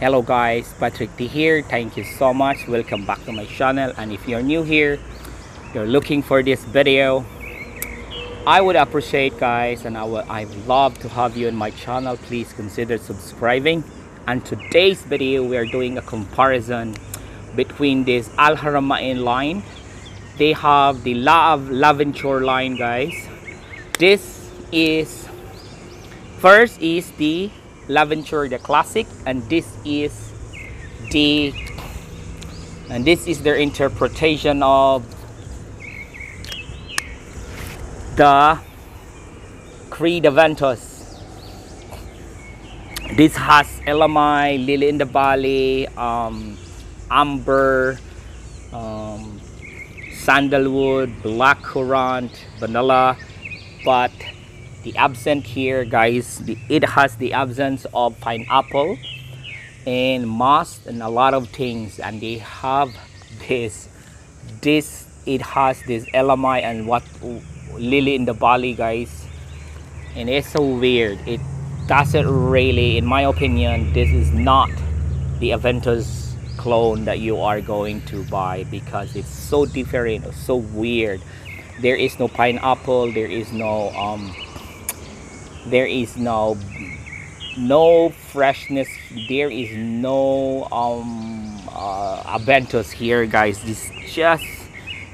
Hello guys, Patrick T here. Thank you so much. Welcome back to my channel. And if you're new here, you're looking for this video, I would appreciate guys and I would I'd love to have you in my channel. Please consider subscribing. And today's video we are doing a comparison between this Al Haramain line. They have the Love Laventure line guys. This is first is the Laventure the classic and this is the and this is their interpretation of the Creed Aventus this has Elemi, Lily in the Valley, um, Amber, um, Sandalwood, Black Currant, Vanilla but the absent here guys the, it has the absence of pineapple and moss and a lot of things and they have this this it has this elemi and what lily in the valley guys. And it's so weird. It doesn't really in my opinion this is not the aventus clone that you are going to buy because it's so different so weird. There is no pineapple there is no um there is no no freshness. There is no um uh, aventus here guys. This just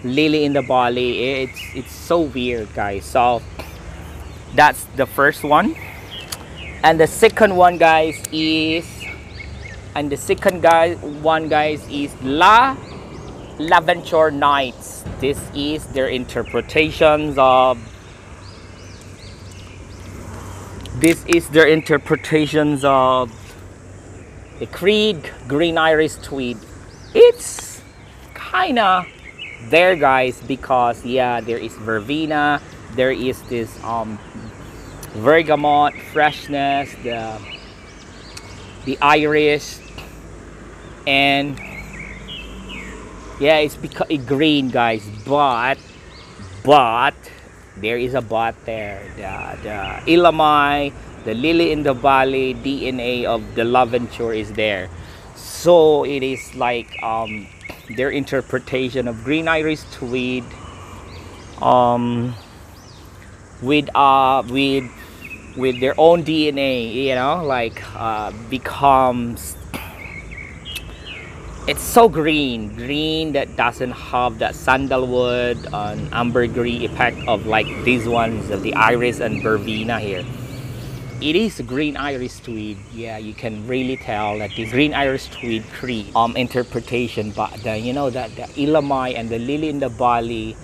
lily in the valley it's it's so weird guys. So that's the first one. And the second one guys is and the second guy one guys is la laventure nights. This is their interpretations of this is their interpretations of the creed green irish tweed it's kind of there guys because yeah there is verbena there is this um bergamot freshness the the iris and yeah it's because it green guys but but there is a bot there. The, the elemi the lily in the valley dna of the laventure is there. So it is like um their interpretation of green irish tweed um with uh with with their own dna you know like uh becomes it's so green green that doesn't have that sandalwood and ambergris effect of like these ones of the iris and verbena here. It is green irish tweed. Yeah you can really tell that the green irish tweed creed um interpretation but the you know that the elemi and the lily in the valley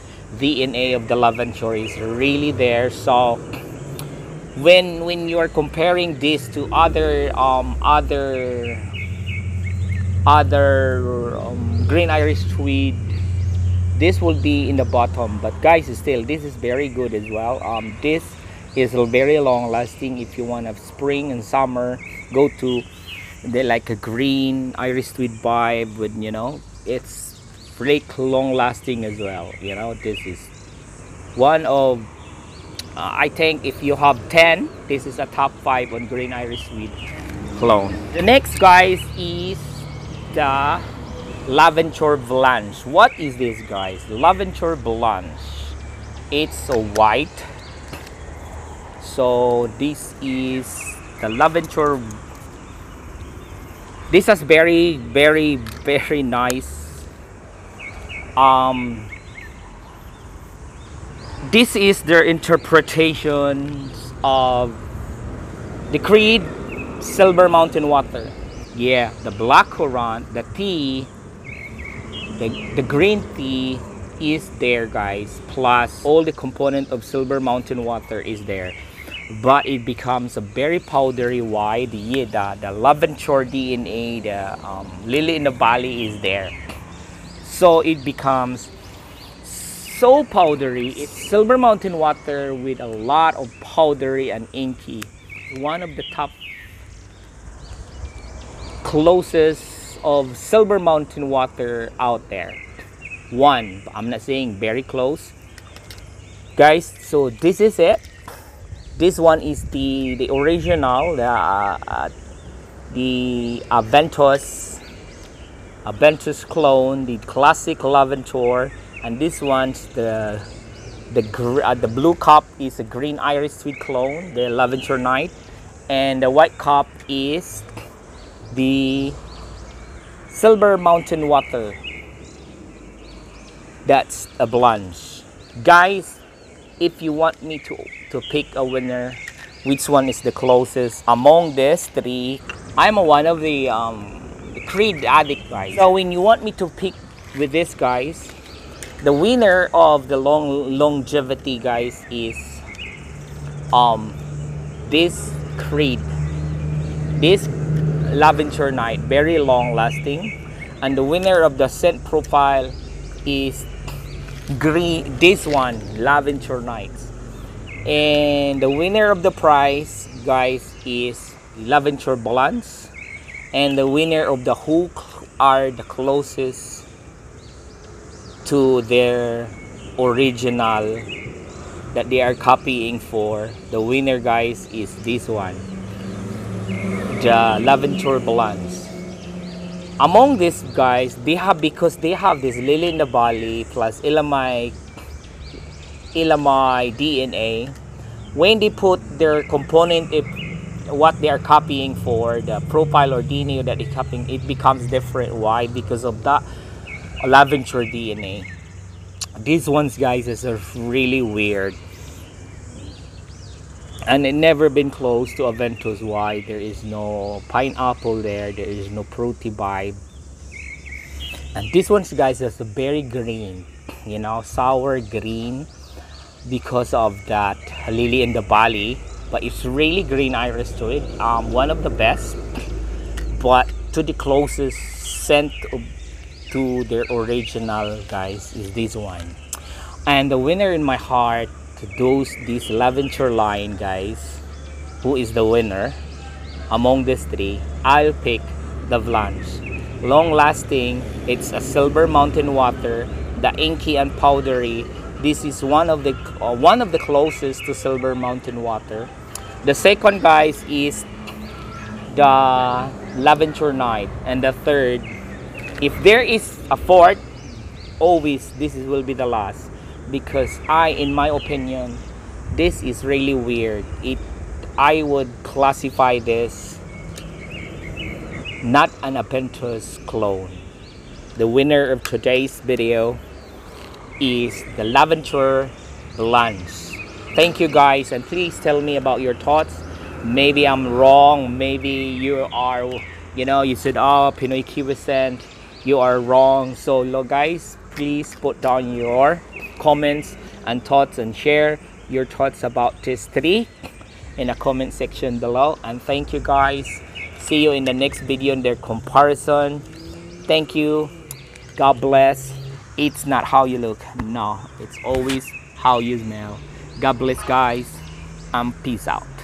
dna of the laventure is really there. So when when you're comparing this to other um other other um, green irish tweed this will be in the bottom. But guys still this is very good as well. Um, this is very long lasting if you want a spring and summer go to they like a green irish tweed vibe with you know it's really long lasting as well you know. This is one of uh, I think if you have 10 this is a top 5 on green irish tweed clone. The next guys is the Laventure Blanche. What is this guys? Laventure Blanche. It's a white. So this is the Laventure. This is very, very, very nice. Um, this is their interpretations of the Creed Silver Mountain Water yeah the black currant the tea the, the green tea is there guys. Plus all the component of silver mountain water is there. But it becomes a very powdery white. The the, the laventure dna the um, lily in the valley is there. So it becomes so powdery. It's silver mountain water with a lot of powdery and inky. One of the top closest of Silver Mountain water out there. One, I'm not saying very close. Guys, so this is it. This one is the, the original, the, uh, the Aventus Aventus clone, the classic Laventure, and this one's the the uh, the blue cup is a green irish tweed clone, the Laventure Night, and the white cup is the Silver Mountain Water. That's a blanche. Guys, if you want me to, to pick a winner, which one is the closest among these three, I'm a one of the um, Creed addict guys. So when you want me to pick with this guys, the winner of the long longevity guys is um this Creed. This Laventure Night, very long lasting. And the winner of the scent profile is green this one, Laventure Nights. And the winner of the prize, guys, is Laventure Balance. And the winner of the hook are the closest to their original that they are copying for. The winner, guys, is this one the Laventure Balance. Among these guys, they have because they have this Lily in the Valley plus Elemi Elemi DNA. When they put their component, if what they are copying for the profile or DNA that they're copying, it becomes different. Why? Because of that Laventure DNA. These ones, guys, is really weird and it never been close to Aventus why there is no pineapple there. There is no fruity vibe. And this one's guys is very green you know sour green because of that lily in the valley. But it's really green iris to it. Um, one of the best but to the closest scent to their original guys is this one. And the winner in my heart to those this Laventure line guys who is the winner among these three. I'll pick the Blanche. Long lasting it's a silver mountain water the inky and powdery. This is one of the uh, one of the closest to silver mountain water. The second guys is the Laventure night. And the third if there is a fourth always this will be the last because I in my opinion this is really weird. It I would classify this not an Aventus clone. The winner of today's video is the Laventure Blanche thank you guys and please tell me about your thoughts. Maybe I'm wrong. Maybe you are you know you said oh Pinoy Kiwi scent you are wrong. So look guys please put down your comments and thoughts and share your thoughts about this three in the comment section below. And thank you guys. See you in the next video in their comparison. Thank you. God bless. It's not how you look. No it's always how you smell. God bless guys. And peace out